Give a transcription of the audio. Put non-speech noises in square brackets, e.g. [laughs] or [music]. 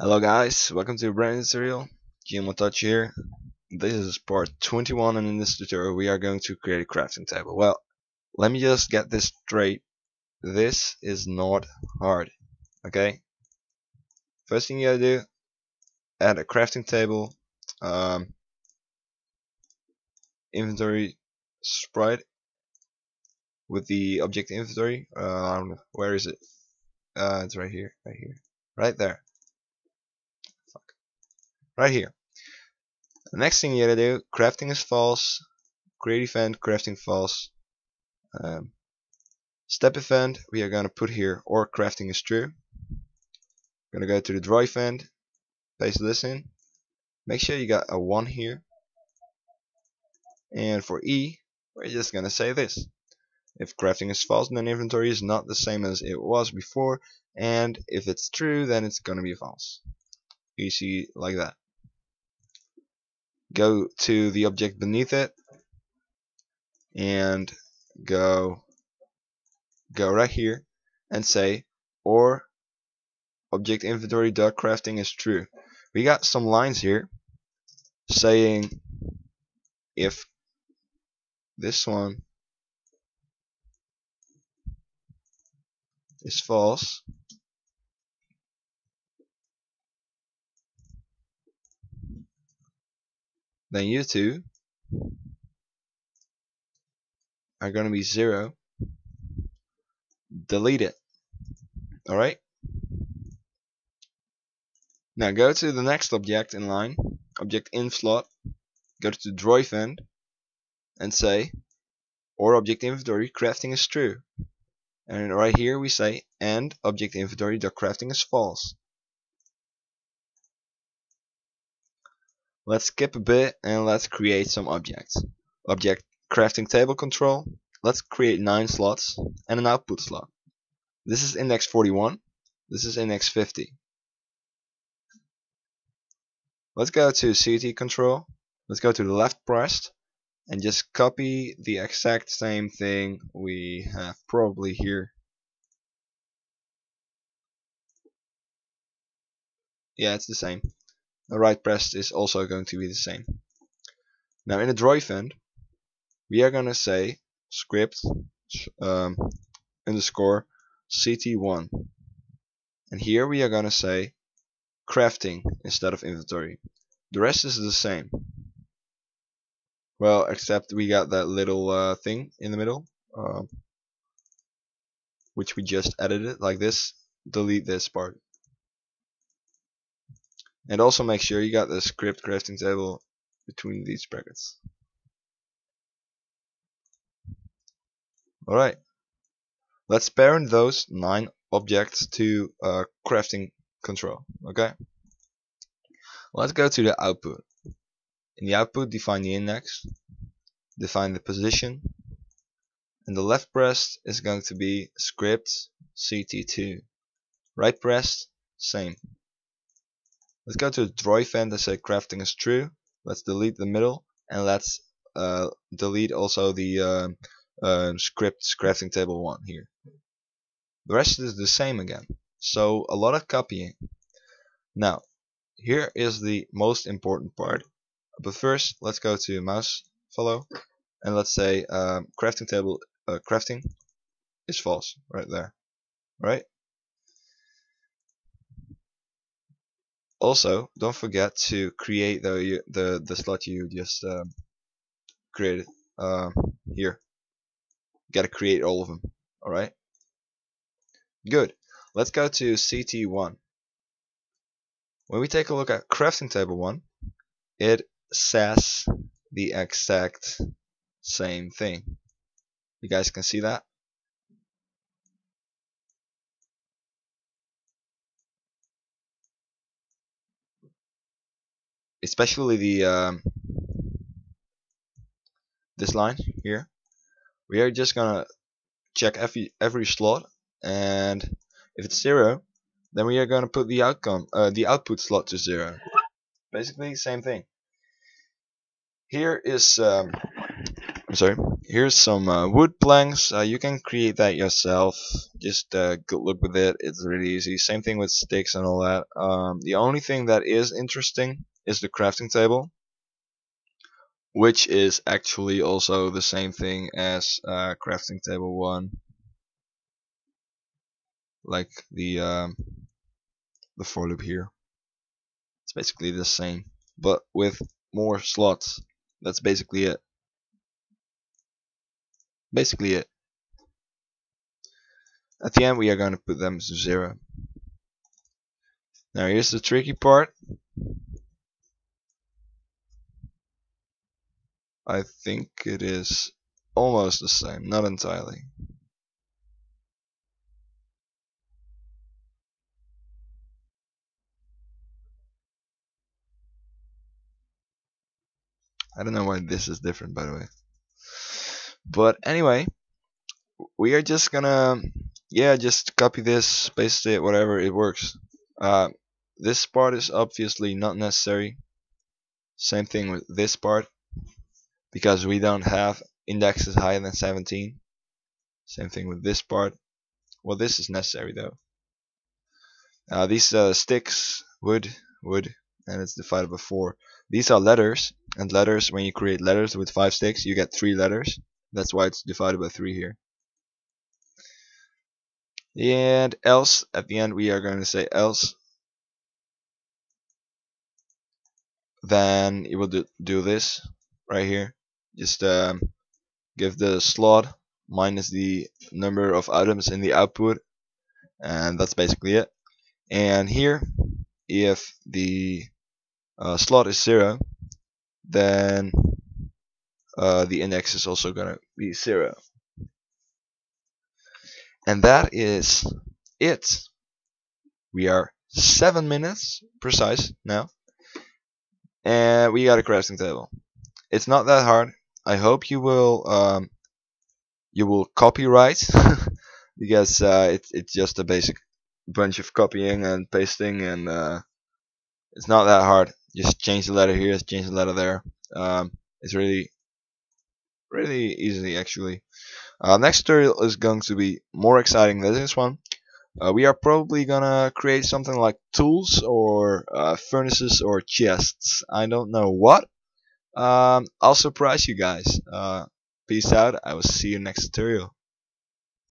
Hello guys, welcome to a brand new tutorial. GMLtouch here. This is part 21 and in this tutorial we are going to create a crafting table. Well, let me just get this straight. This is not hard. Okay? First thing you gotta do, add a crafting table, um, inventory sprite with the object inventory. Um, where is it? Uh, it's right here, right here, right there right here. The next thing you gotta do, crafting is false, create event, crafting false. Um, step event, we are gonna put here or crafting is true. Gonna go to the draw event, paste this in. Make sure you got a 1 here. And for E, we're just gonna say this. If crafting is false, then inventory is not the same as it was before, and if it's true, then it's gonna be false. Easy like that go to the object beneath it and go go right here and say or object inventory dot crafting is true. We got some lines here saying if this one is false then you two are going to be 0 delete it. Alright? Now go to the next object in line object in slot. Go to draw event and say or object inventory crafting is true. And right here we say and object inventory dot crafting is false Let's skip a bit and let's create some objects. Object crafting table control. Let's create 9 slots and an output slot. This is index 41. This is index 50. Let's go to CT control. Let's go to the left pressed and just copy the exact same thing we have probably here. Yeah, it's the same right pressed is also going to be the same. Now in the draw event, we are going to say script um, underscore ct1 and here we are going to say crafting instead of inventory. The rest is the same. Well except we got that little uh, thing in the middle uh, which we just edited like this. Delete this part and also make sure you got the script crafting table between these brackets. Alright. Let's parent those nine objects to uh, crafting control. Okay. Let's go to the output. In the output, define the index, define the position, and the left pressed is going to be script ct2. Right pressed same. Let's go to the draw event and say crafting is true. Let's delete the middle and let's uh, delete also the uh, uh, script crafting table one here. The rest is the same again. So a lot of copying. Now, here is the most important part. But first, let's go to mouse follow and let's say um, crafting table uh, crafting is false right there. Right? Also, don't forget to create the the the slot you just um, created uh, here. You gotta create all of them. All right. Good. Let's go to CT1. When we take a look at crafting table one, it says the exact same thing. You guys can see that. Especially the um, this line here we are just gonna check every every slot and if it's zero then we are gonna put the outcome uh, the output slot to zero basically same thing here is um, I'm sorry. Here's some uh, wood planks. Uh, you can create that yourself. Just uh, good look with it. It's really easy. Same thing with sticks and all that. Um, the only thing that is interesting is the crafting table, which is actually also the same thing as uh, crafting table one, like the um, the for loop here. It's basically the same, but with more slots. That's basically it. Basically it. At the end we are going to put them to zero. Now here's the tricky part. I think it is almost the same, not entirely. I don't know why this is different by the way. But anyway, we are just gonna yeah just copy this, paste it, whatever it works. Uh, this part is obviously not necessary. Same thing with this part because we don't have indexes higher than 17. Same thing with this part. Well, this is necessary though. Uh, these sticks, wood, wood, and it's divided by 4. These are letters, and letters, when you create letters with 5 sticks, you get 3 letters. That's why it's divided by 3 here. And else, at the end, we are going to say else. Then it will do, do this right here. Just um, give the slot minus the number of items in the output, and that's basically it. And here, if the uh, slot is zero, then uh, the index is also going to be zero. And that is it. We are seven minutes precise now, and we got a crafting table. It's not that hard. I hope you will um, you will copyright [laughs] because uh, it's it's just a basic bunch of copying and pasting and uh, it's not that hard. Just change the letter here change the letter there. Um, it's really really easy actually. Uh, next tutorial is going to be more exciting than this one. Uh, we are probably gonna create something like tools or uh, furnaces or chests. I don't know what um, I'll surprise you guys. Uh, peace out. I will see you next tutorial